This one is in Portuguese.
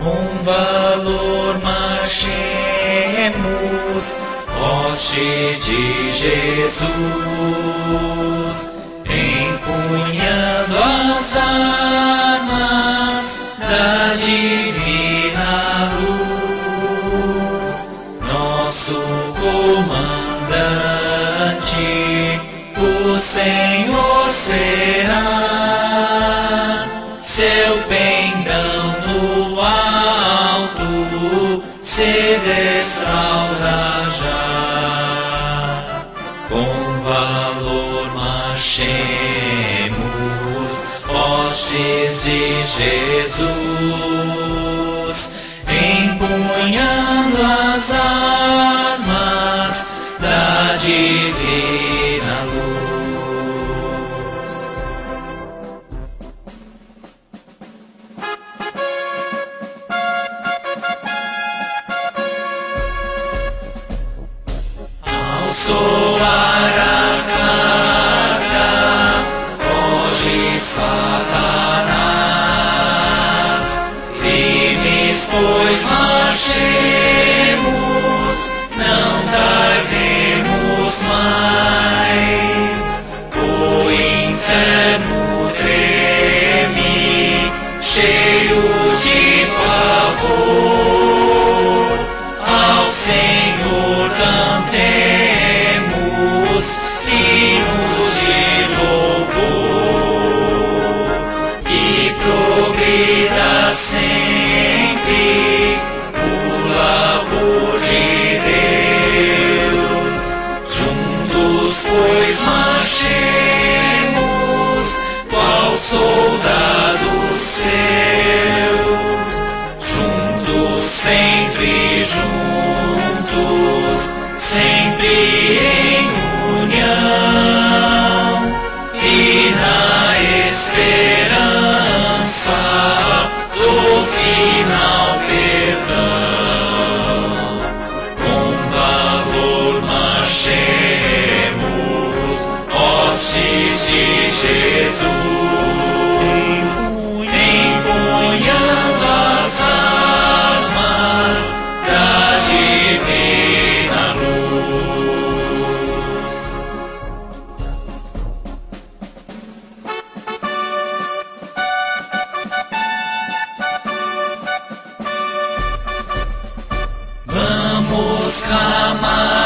Um valor marchemos, hostes de Jesus, empunhando as armas da divina luz. Nosso comandante, o Senhor será pendão no alto se desfralda já. Com valor marchemos, hostes de Jesus, empunhando as armas da divina soul. Jesus, empunhando as armas da divina luz. Vamos, camaradas,